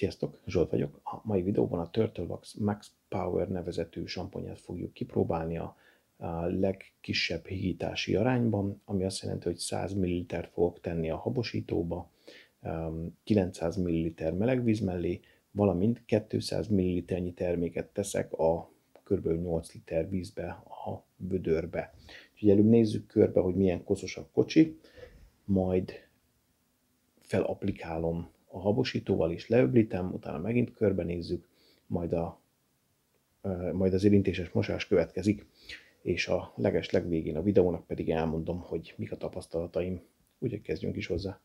Sziasztok, Zsolt vagyok. A mai videóban a Turtlewax Max Power nevezetű samponyát fogjuk kipróbálni a, legkisebb higítási arányban, ami azt jelenti, hogy 100 ml fogok tenni a habosítóba, 900 um, ml melegvíz mellé, valamint 200 ml terméket teszek a kb. 8 liter vízbe, a vödörbe. Úgyhogy előbb nézzük körbe, hogy milyen koszos a kocsi, majd felaplikálom a habosítóval is leöblítem, utána megint körbenézzük, majd, a, majd az érintéses mosás következik, és a leges legvégén a videónak pedig elmondom, hogy mik a tapasztalataim. Úgyhogy kezdjünk is hozzá.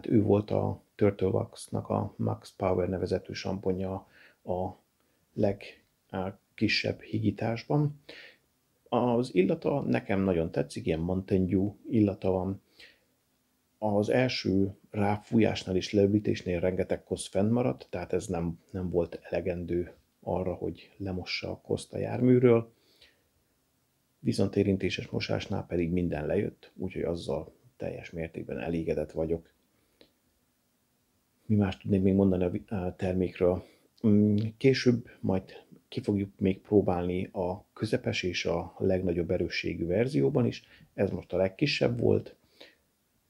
Na hát ő volt a Turtle Wax-nak a Max Power nevezetű samponja a legkisebb higításban. Az illata nekem nagyon tetszik, ilyen Mountain Dew illata van. Az első ráfújásnál és leöblítésnél rengeteg kosz fennmaradt, tehát ez nem, nem volt elegendő arra, hogy lemossa a koszt a járműről. Viszont érintéses mosásnál pedig minden lejött, úgyhogy azzal teljes mértékben elégedett vagyok. Mi más tudnék még mondani a termékről? Mm, később majd ki fogjuk még próbálni a közepes és a legnagyobb erősségű verzióban is. Ez most a legkisebb volt.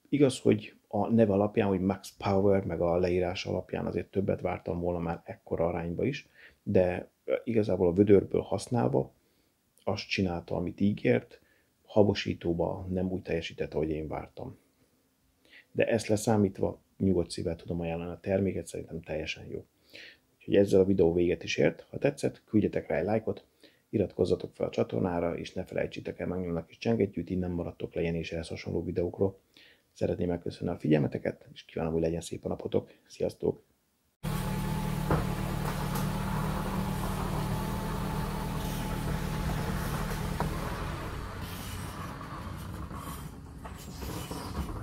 Igaz, hogy a neve alapján, hogy Max Power, meg a leírás alapján azért többet vártam volna már ekkora arányba is, de igazából a vödörből használva azt csinálta, amit ígért, habosítóba nem úgy teljesített, ahogy én vártam. De ezt leszámítva nyugodt szívvel tudom ajánlani a terméket, szerintem teljesen jó. Úgyhogy ezzel a videó véget is ért. Ha tetszett, küldjetek rá egy lájkot, iratkozzatok fel a csatornára, és ne felejtsétek el megnyomni a kis csengettyűt, így nem maradtok le ilyen és ehhez hasonló videókról. Szeretném megköszönni a figyelmeteket, és kívánom, hogy legyen szép a napotok. Sziasztok!